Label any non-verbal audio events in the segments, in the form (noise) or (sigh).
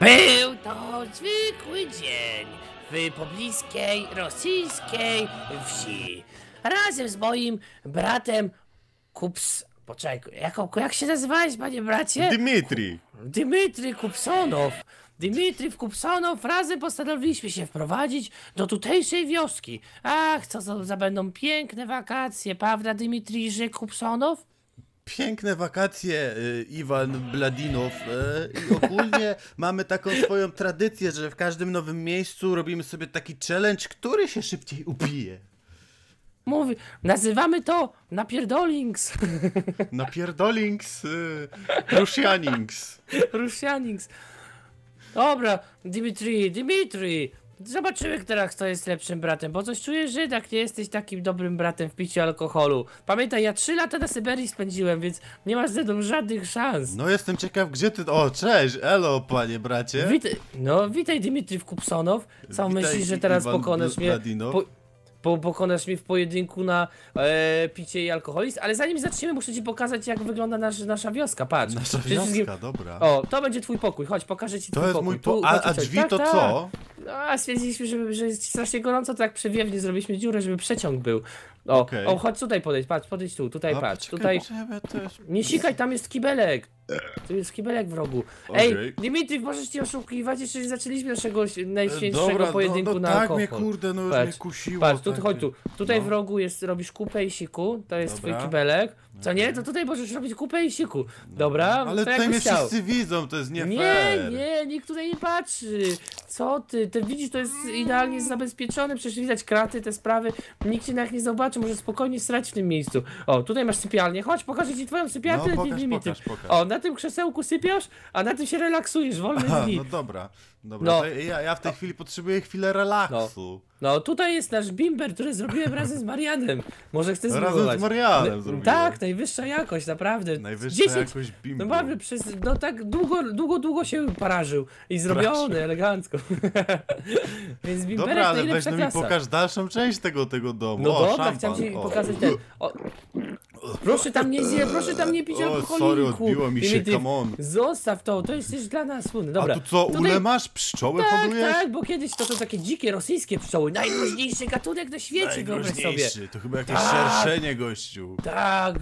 Był to zwykły dzień w pobliskiej rosyjskiej wsi. Razem z moim bratem Kups... Poczekaj, jak, jak się nazywałeś, panie bracie? Dmitri! Dmitry Kupsonow. Dmitry Kupsonow razem postanowiliśmy się wprowadzić do tutejszej wioski. Ach, co za, za będą piękne wakacje, prawda, Dmitrije Kupsonow? Piękne wakacje, y, Iwan Bladinow. y, I ogólnie (laughs) mamy taką swoją tradycję, że w każdym nowym miejscu robimy sobie taki challenge, który się szybciej upije. Mówi, nazywamy to napierdolings. (laughs) Napierdolings, y, Rusianings. Rusianings. Dobra, Dimitri, Dimitri. Zobaczymy teraz, kto jest lepszym bratem, bo coś czuję, że jednak nie jesteś takim dobrym bratem w piciu alkoholu. Pamiętaj, ja trzy lata na Syberii spędziłem, więc nie masz ze mną żadnych szans. No jestem ciekaw, gdzie ty... O, cześć, elo, panie bracie. Witaj, no, witaj Dimitri w Kupsonow. Co Witaj, myślisz, że teraz Iwan pokonasz mnie? Po, po, pokonasz mnie w pojedynku na e, picie i alkoholizm? Ale zanim zaczniemy, muszę ci pokazać, jak wygląda nasz, nasza wioska. Patrz. Nasza wszystkim- wioska, dobra. O, to będzie twój pokój. Chodź, pokażę ci To twój jest pokój. mój po... Tu, A, chodź, a chodź, drzwi tak, to tak. No, a stwierdziliśmy, że, że jest strasznie gorąco, to tak przewiewnie zrobiliśmy dziurę, żeby przeciąg był. O, Okej. o chodź tutaj podejdź, patrz, podejdź tu, tutaj A, patrz, poczekaj, tutaj. poczekaj, bo to jest- Nie sikaj, tam jest kibelek. Tu jest kibelek w rogu. Ej, Okej. Dimitri, możesz ci oszukiwać, jeszcze nie zaczęliśmy naszego najświętszego Dobra, no, pojedynku no, na tak alkohol. mnie kurde, no już Patrz, mnie kusiło. Patrz, tu, tak chodź tu. Tutaj no. w rogu jest, robisz kupę i siku, to jest Dobra. twój kibelek. Co nie? To tutaj możesz robić kupę i siku. Dobra, Ale to tutaj mnie chciał. wszyscy widzą, to jest nie, Nie, fair. nie, nikt tutaj nie patrzy. Co ty? Ty widzisz, to jest idealnie zabezpieczone, przecież widać kraty, te sprawy. Nikt cię nawet nie zobaczy, może spokojnie strać w tym miejscu. O, tutaj masz sypialnię. Chodź, pokażę ci twoją sypialnię. No, pokaż, Dimitri. pokaż, pokaż. O, na tym krzesełku sypiasz, a na tym się relaksujesz, wolne Aha, dni. no dobra, dobra. No. Ja, ja w tej chwili potrzebuję chwilę relaksu. No, tutaj jest nasz bimber, który zrobiłem razem z Marianem. Może chcesz Razem spróbować? z Marianem No, zrobiłem. Tak, najwyższa jakość, naprawdę. Najwyższa 10 jakość bimbu. No mamy przez, no tak długo, długo, długo się parażył i zrobiony elegancko. (laughs) Więc bimberek Dobra, ale weź no mi pokaż dalszą część tego, tego domu. No o, dobra, szampan. chciałem ci o. pokazać ten. O, proszę tam nie zje, proszę tam nie pić O, alkoholiku. sorry, odbiło mi się, come on. Zostaw to, to jest też dla nas słynne. Dobra. A tu co, tutaj- ule masz? Pszczoły Tak, hodujesz? tak, bo kiedyś to są takie dzikie rosyjskie pszczoły. Najgroźniejszy gatunek na świecie, wyobraź sobie. To chyba jakieś Tak. szerszenie, gościu. Tak,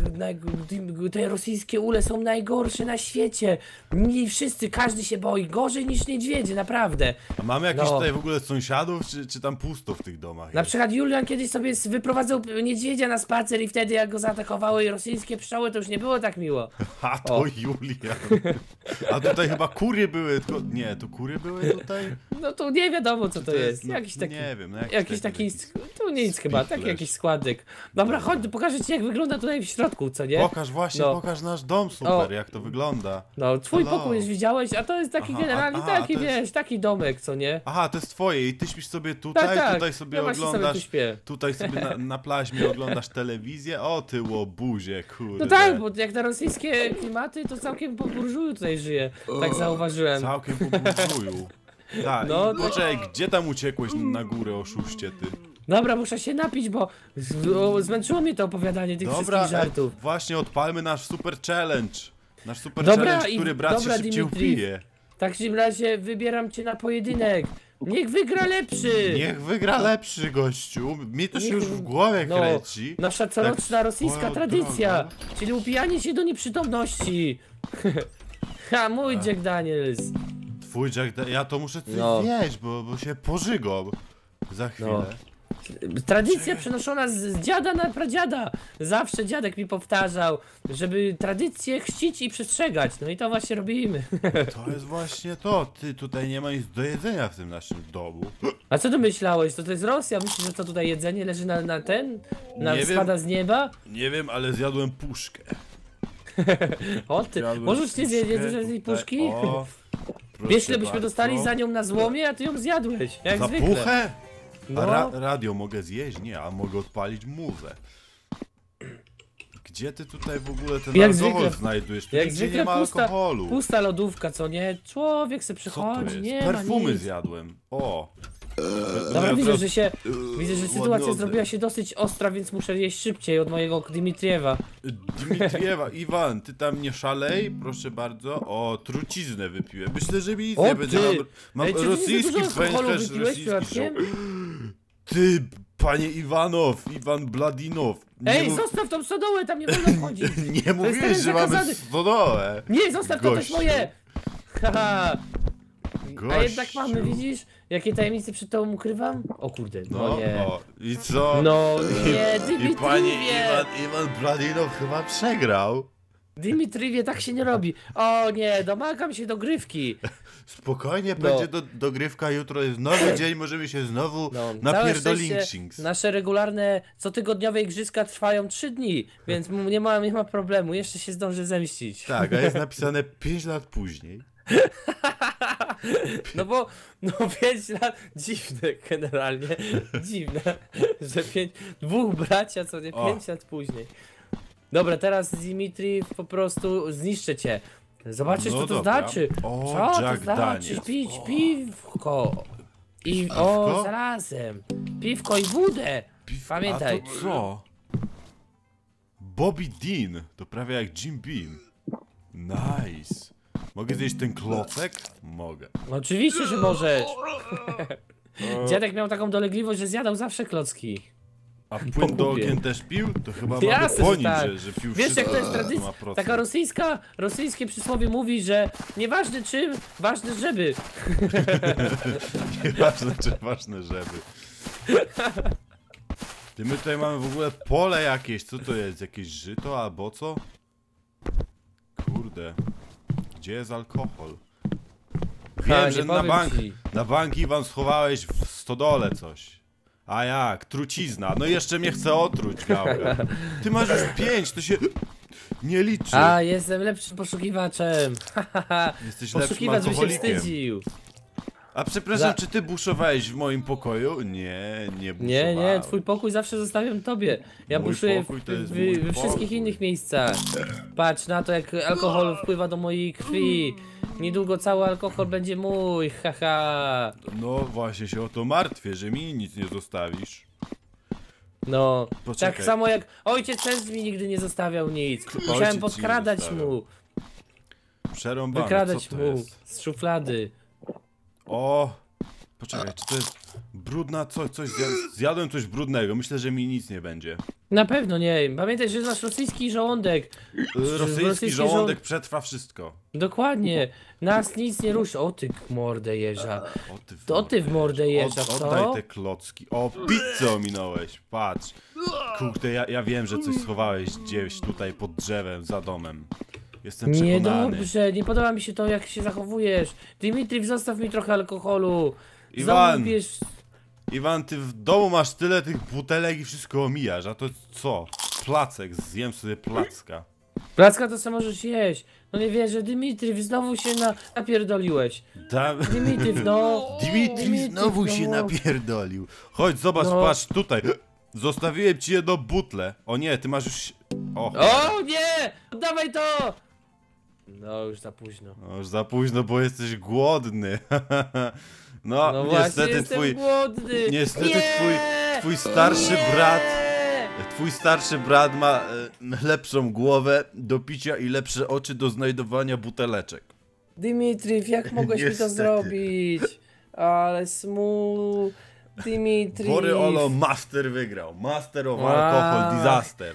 te rosyjskie ule są najgorsze na świecie. Nie wszyscy, każdy się boi. Gorzej niż niedźwiedzie, naprawdę. A mamy jakichś No. tutaj w ogóle sąsiadów, czy, czy tam pusto w tych domach? Na jest? przykład Julian kiedyś sobie wyprowadzał niedźwiedzia na spacer i wtedy jak go zaatakowały rosyjskie pszczoły, to już nie było tak miło. (laughs) A to O. Julia. A tutaj chyba kury były, tylko... Nie, to kury były tutaj? No to nie wiadomo co to, jest. no, Jakiś taki... Nie wiem, no Jakiś taki, jakiś- tu nic chyba, taki jakiś składek. Dobra, chodź, pokażę ci jak wygląda tutaj w środku, co nie? Pokaż właśnie, No. pokaż nasz dom super, O. jak to wygląda. No, twój Hello. pokój już widziałeś, a to jest taki Aha, generalnie, aha, taki to jest- wiesz, taki domek, co nie? Aha, to jest twoje i ty śpisz sobie tutaj, Tak, tak. tutaj sobie Ja właśnie sobie oglądasz... tu. Tutaj sobie na, na plaźmie oglądasz telewizję. O ty łobuzie, kurde. No tak, bo jak na rosyjskie klimaty, to całkiem po burżuju tutaj żyje, tak zauważyłem. Całkiem po burżuju. (laughs) Tak, No, poczekaj, gdzie tam uciekłeś na górę, oszuście ty? Dobra, muszę się napić, bo z- o, zmęczyło mnie to opowiadanie tych Dobra, wszystkich żartów. e, właśnie odpalmy nasz super challenge. Nasz super Dobra, challenge, i- który brat dobra, się szybciej Dimitri. upije. W takim razie wybieram cię na pojedynek. Niech wygra lepszy! Niech wygra lepszy gościu. Mnie to się Niech- już w głowie No, kręci. Nasza coroczna Tak rosyjska swoją tradycja, czyli upijanie się do nieprzytomności. (laughs) ha, mój Jack Daniels. Twój Jack, Da- ja to muszę coś No. bo, bo się pożygam. Za chwilę. Tradycja przenoszona z, z dziada na pradziada. Zawsze dziadek mi powtarzał, żeby tradycję chrzcić i przestrzegać. No i to właśnie robimy. (laughs) To jest właśnie to. Ty, tutaj nie ma nic do jedzenia w tym naszym domu. A co ty myślałeś? To to jest Rosja? Myślisz, że to tutaj jedzenie leży na, na ten? Na, Nie wiem. spada z nieba? Nie wiem, ale zjadłem puszkę. (laughs) O ty, Zjadłem możesz nie zjeść tej puszki? O, Wiesz, ile byśmy dostali za nią na złomie, a ty ją zjadłeś, jak Za zwykle. puchę? No. A ra radio mogę zjeść? Nie, a mogę odpalić muzę. Gdzie ty tutaj w ogóle ten Jak alkohol zwykle- znajdujesz? Tu Jak zwykle nie ma pusta, alkoholu. pusta lodówka, co nie? Człowiek se przychodzi, nie Perfumy zjadłem. O, Dobra, widzę, że się, widzę, że ładny sytuacja zrobiła się dosyć ostra, więc muszę jeść szybciej od mojego Dimitriewa. Dmitriewa, (laughs) Iwan, ty tam nie szalej, proszę bardzo. O, truciznę wypiłem. Myślę, że mi nic O, nie będzie. ty! Mam, Ej, rosyjski wypiłeś rosyjski żoł. Ty, panie Iwanow, Iwan Bladinow. Ej, zostaw tą stodołę, tam nie wolno (laughs) wchodzić! nie mówiłeś, że mamy zakazany. stodołę. Nie, zostaw to, to jest moje! Haha! A jednak mamy, widzisz? Jakie tajemnice przed tobą ukrywam? O kurde, no, No, nie. no. I co? No nie, I Dimitriwie! panie Iwan, Iwan Bladinow chyba przegrał. Dimitrywie, tak się nie robi. O nie, domagam się dogrywki. Spokojnie, No. będzie do, dogrywka, jutro jest nowy (clears throat) dzień, możemy się znowu No, szczęście Nasze regularne, cotygodniowe igrzyska trwają 3 dni, więc nie ma, nie ma problemu, jeszcze się zdążę zemścić. Tak, a jest (laughs) napisane 5 lat później. No bo, no 5 lat, dziwne generalnie, dziwne, że pięć, dwóch bracia, co nie, O. 5 lat później. Dobra, teraz Dimitri po prostu zniszczę cię. Zobaczysz, No co to dobra. znaczy. O, co to Jack znaczy? Daniels. Pić O. piwko. I, Piwko? o, zarazem. Piwko i wódę. Pamiętaj. A to co? Bobby Dean, to prawie jak Jim Beam. Nice. Mogę zjeść ten klocek? Mogę. Oczywiście, że możesz. O, (laughs) Dziadek miał taką dolegliwość, że zjadał zawsze klocki. A (laughs) płyn do okien też pił? To chyba mamy Jasne, że ponić, tak. że, że pił Wiesz, jak to jest tradycja? Taka rosyjska, rosyjskie przysłowie mówi, że nieważne czym, ważne żeby. (laughs) Nieważne czy ważne żeby. Ty my tutaj mamy w ogóle pole jakieś, co to jest? Jakieś żyto albo co? Kurde. Gdzie jest alkohol? Wiem, Ha, że na bank, ci. na bank Iwan schowałeś w stodole coś. A jak? Trucizna. No jeszcze mnie chce otruć, gałka. Ty masz już pięć, to się nie liczy. A, jestem lepszym poszukiwaczem. (laughs) Jesteś lepszym Poszukiwacz by się alkoholikiem. wstydził. A przepraszam, Za- czy ty buszowałeś w moim pokoju? Nie, nie buszowałem. Nie, nie, twój pokój zawsze zostawiam tobie. Ja Mój buszuję w, pokój to jest w, mój we wszystkich pokój. innych miejscach. Patrz na to, jak alkohol wpływa do mojej krwi. Niedługo cały alkohol będzie mój, haha. No właśnie się o to martwię, że mi nic nie zostawisz. No, Poczekaj. tak samo jak ojciec też mi nigdy nie zostawiał nic. Musiałem podkradać mu, Przerąbane, wykradać mu jest? z szuflady. O! Poczekaj, czy to jest brudna coś, coś zja- zjadłem coś brudnego, myślę, że mi nic nie będzie. Na pewno nie. Pamiętaj, że masz rosyjski żołądek. Rosyjski rosyjski żołądek żołd- przetrwa wszystko. Dokładnie. Nas nic nie ruszy. O ty mordę jeża. O ty w To ty w mordę jeża, co? oddaj te klocki. O, pizzę ominąłeś, patrz. Kurde, ja, ja wiem, że coś schowałeś gdzieś tutaj pod drzewem, za domem. Jestem przekonany. Niedobrze, nie podoba mi się to, jak się zachowujesz. Dimitri, zostaw mi trochę alkoholu. Iwan! Iwan, ty w domu masz tyle tych butelek i wszystko omijasz, a to co? Placek, zjem sobie placka. placka to co możesz jeść. No nie wierzę, Dimitri, znowu się na, napierdoliłeś. Da... No. (laughs) Dimitri znowu no. się napierdolił. Chodź, zobacz, No. patrz tutaj. Zostawiłem ci jedno butle. O nie, ty masz już... O, O nie! Oddawaj to! No, już za późno. no już za późno, bo jesteś głodny. (laughs) no, No właśnie, niestety jestem twój... głodny. niestety nie! twój- twój starszy nie! brat- Twój starszy brat ma e, lepszą głowę do picia i lepsze oczy do znajdowania buteleczek. Dimitri, jak (laughs) mogłeś mi to Niestety. zrobić? Ale smu... Dimitri. Bory Olo Master wygrał. Master of Ach. Alcohol Disaster.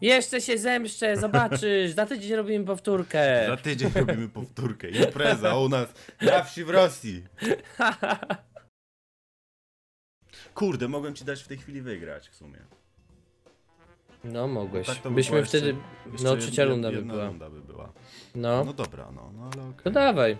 Jeszcze się zemszczę, zobaczysz. Za tydzień robimy powtórkę. Za tydzień robimy powtórkę. Impreza u nas na wsi w Rosji. Kurde, mogłem ci dać w tej chwili wygrać w sumie. No mogłeś. Tak to by Byśmy wtedy. jeszcze- jeszcze no trzecia runda by jedna była. runda by była. No. No dobra, no, no ale okej. To dawaj.